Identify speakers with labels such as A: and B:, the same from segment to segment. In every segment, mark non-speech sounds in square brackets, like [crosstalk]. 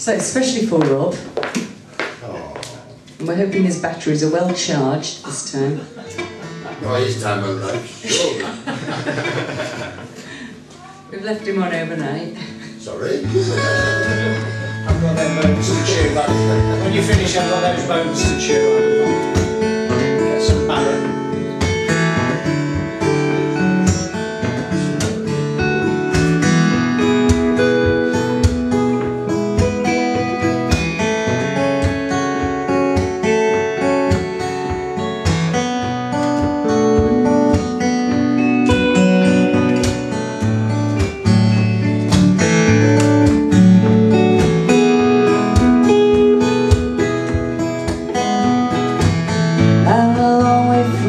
A: So especially for Rob. We're hoping his batteries are well charged this time.
B: Oh, his time of. [laughs]
A: We've left him on overnight.
B: Sorry.
C: I've got them bones to chew. When you finish, I've got those bones to chew
A: on.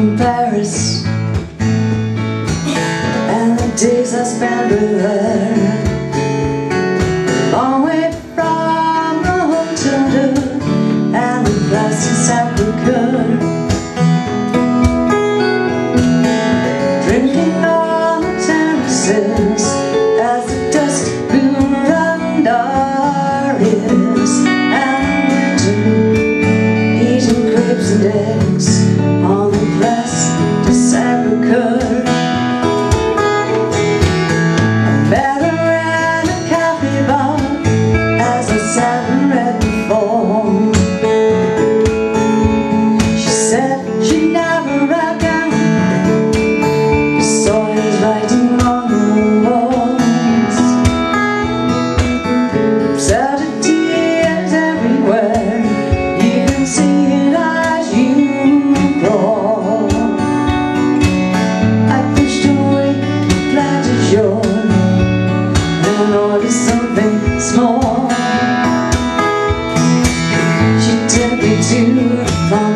A: from Paris. And the days I spent with her. Long way from the hotel And the places I could to the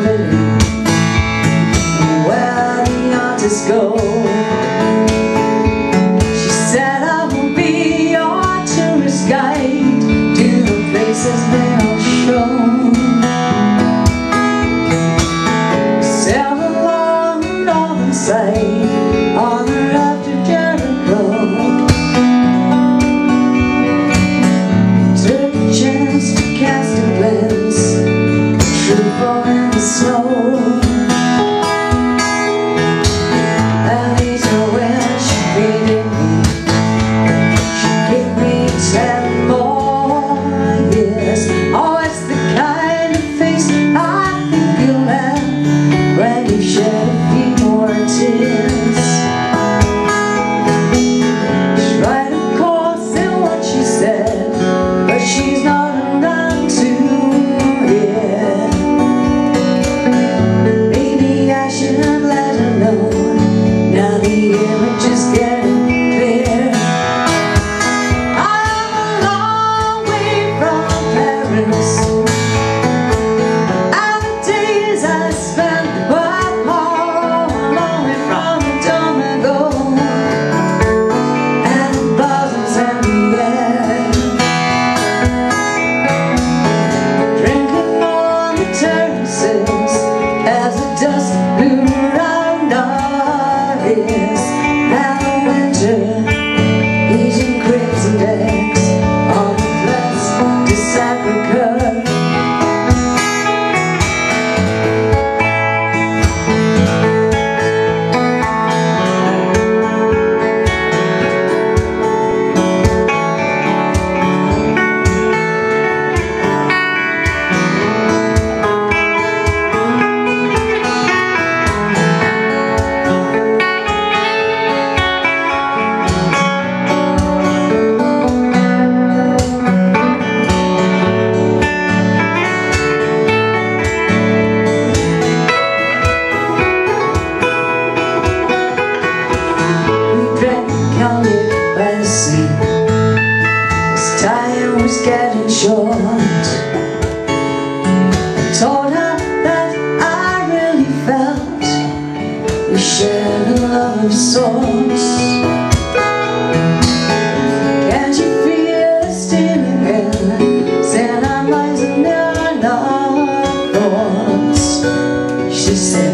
A: this sea This time was getting short. I told her that I really felt We shared a love of sorts. She said